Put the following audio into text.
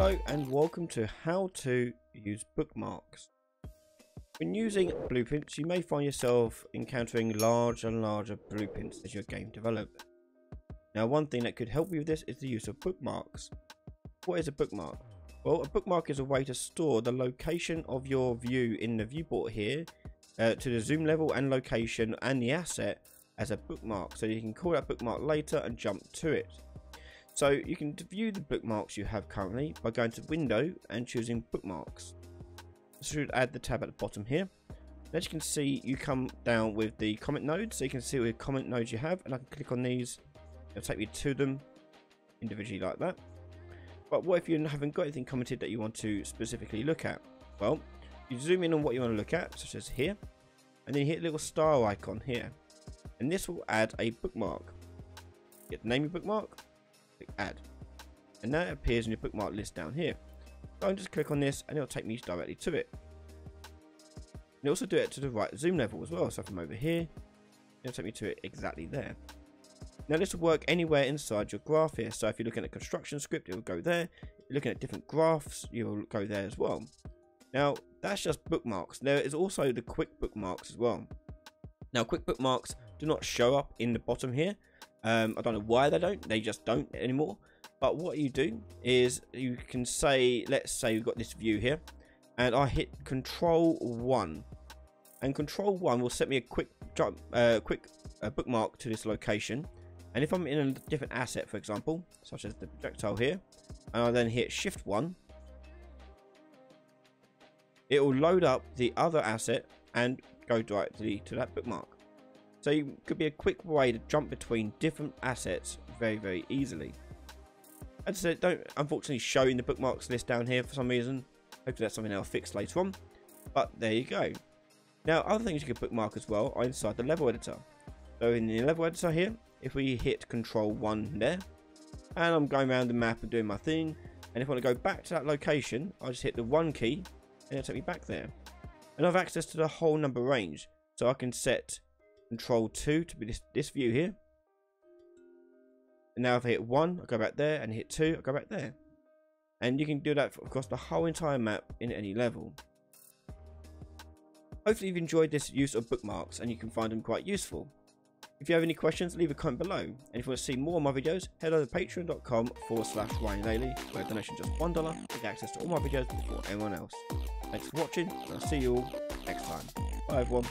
Hello and welcome to how to use bookmarks. When using blueprints you may find yourself encountering larger and larger blueprints as your game develops. Now one thing that could help you with this is the use of bookmarks. What is a bookmark? Well a bookmark is a way to store the location of your view in the viewport here uh, to the zoom level and location and the asset as a bookmark so you can call that bookmark later and jump to it. So you can view the bookmarks you have currently by going to window and choosing bookmarks. This should add the tab at the bottom here. As you can see you come down with the comment nodes so you can see what comment nodes you have and I can click on these it'll take me to them individually like that. But what if you haven't got anything commented that you want to specifically look at? Well, you zoom in on what you want to look at, such as here, and then you hit the little star icon here. And this will add a bookmark. Get the name of your bookmark, add. And now it appears in your bookmark list down here. So I just click on this and it'll take me directly to it. You also do it to the right zoom level as well. So from over here, it'll take me to it exactly there. Now this will work anywhere inside your graph here. So if you're looking at construction script, it will go there. If you're looking at different graphs, you'll go there as well. Now that's just bookmarks. There is also the quick bookmarks as well. Now quick bookmarks do not show up in the bottom here. Um, I don't know why they don't. They just don't anymore. But what you do is you can say, let's say we've got this view here, and I hit Control One, and Control One will set me a quick jump, uh, quick uh, bookmark to this location. And if I'm in a different asset, for example, such as the projectile here, and I then hit Shift One, it will load up the other asset and go directly to that bookmark. So it could be a quick way to jump between different assets very, very easily. As I said, don't unfortunately show in the bookmarks list down here for some reason. Hopefully that's something I'll fix later on. But there you go. Now, other things you can bookmark as well are inside the level editor. So in the level editor here, if we hit control 1 there, and I'm going around the map and doing my thing, and if I want to go back to that location, I just hit the 1 key, and it'll take me back there. And I have access to the whole number range, so I can set control 2 to be this, this view here. And now if I hit 1, I go back there, and hit 2, I go back there. And you can do that across the whole entire map in any level. Hopefully you've enjoyed this use of bookmarks and you can find them quite useful. If you have any questions, leave a comment below. And if you want to see more of my videos, head over to patreon.com forward slash Ryan Laley, where a donation just $1 get access to all my videos before anyone else. Thanks for watching, and I'll see you all next time. Bye everyone.